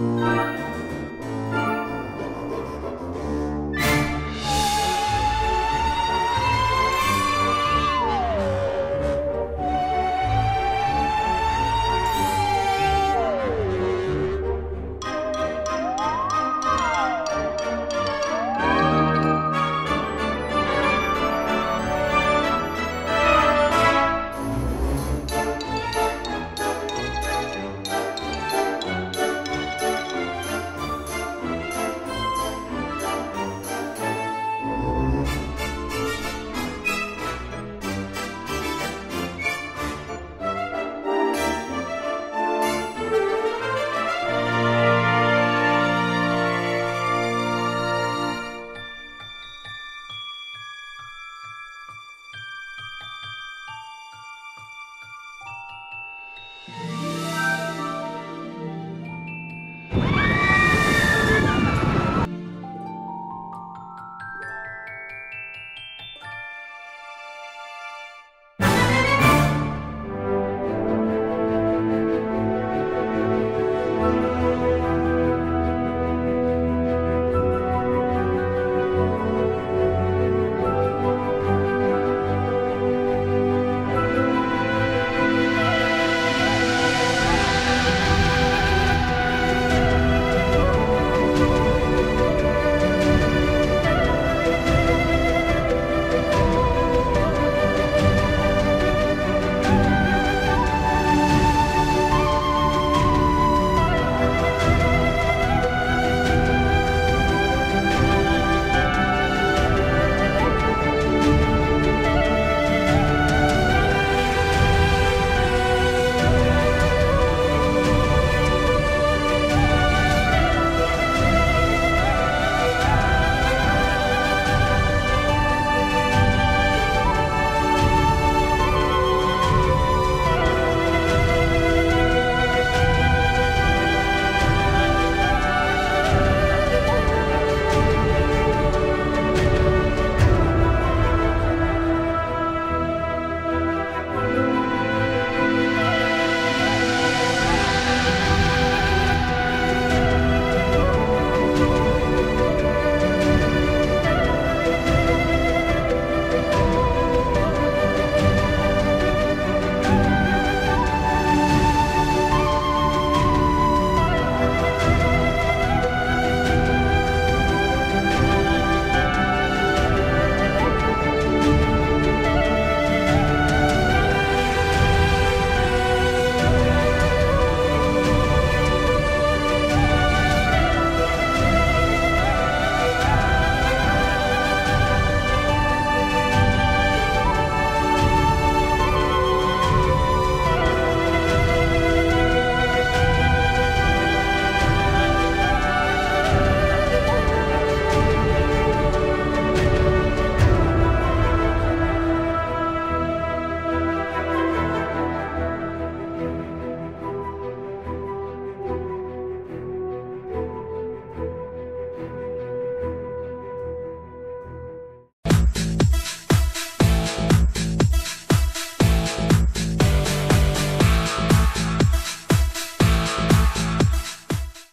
Bye.